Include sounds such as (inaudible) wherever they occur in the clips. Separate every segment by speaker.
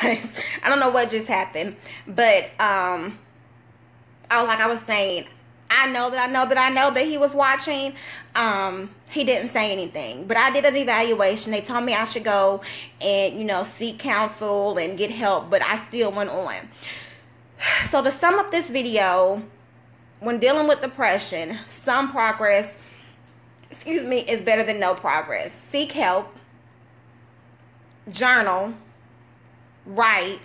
Speaker 1: guys. (laughs) I don't know what just happened, but um, I like I was saying, I know that I know that I know that he was watching. Um, he didn't say anything, but I did an evaluation. They told me I should go and you know seek counsel and get help, but I still went on. So to sum up this video, when dealing with depression, some progress, excuse me, is better than no progress. Seek help, journal, write,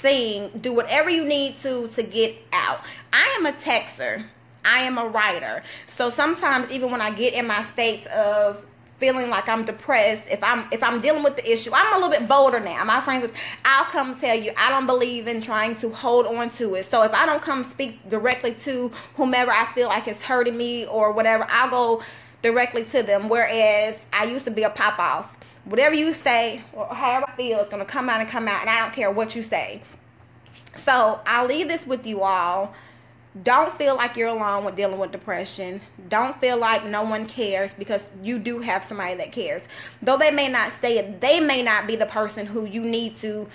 Speaker 1: sing, do whatever you need to to get out. I am a texter. I am a writer. So sometimes even when I get in my states of feeling like I'm depressed, if I'm if I'm dealing with the issue, I'm a little bit bolder now. My friends, I'll come tell you I don't believe in trying to hold on to it. So if I don't come speak directly to whomever I feel like is hurting me or whatever, I'll go directly to them. Whereas I used to be a pop off whatever you say or however I feel is going to come out and come out and I don't care what you say. So I'll leave this with you all. Don't feel like you're alone with dealing with depression. Don't feel like no one cares because you do have somebody that cares. Though they may not say it, they may not be the person who you need to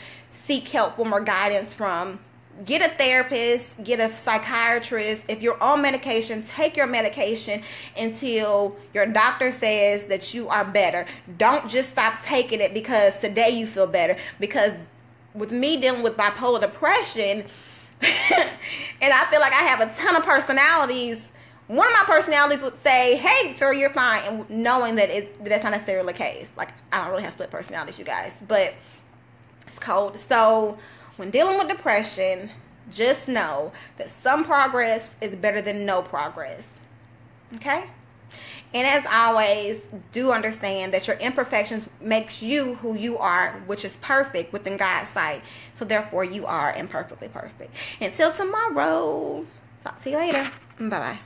Speaker 1: seek help from or guidance from get a therapist, get a psychiatrist. If you're on medication, take your medication until your doctor says that you are better. Don't just stop taking it because today you feel better. Because with me dealing with bipolar depression, (laughs) and I feel like I have a ton of personalities. One of my personalities would say, "Hey, sir, you're fine," and knowing that it that that's not necessarily the case. Like I don't really have split personalities, you guys, but it's cold. So when dealing with depression, just know that some progress is better than no progress. Okay? And as always, do understand that your imperfections makes you who you are, which is perfect within God's sight. So therefore, you are imperfectly perfect. Until tomorrow, talk to you later. Bye-bye.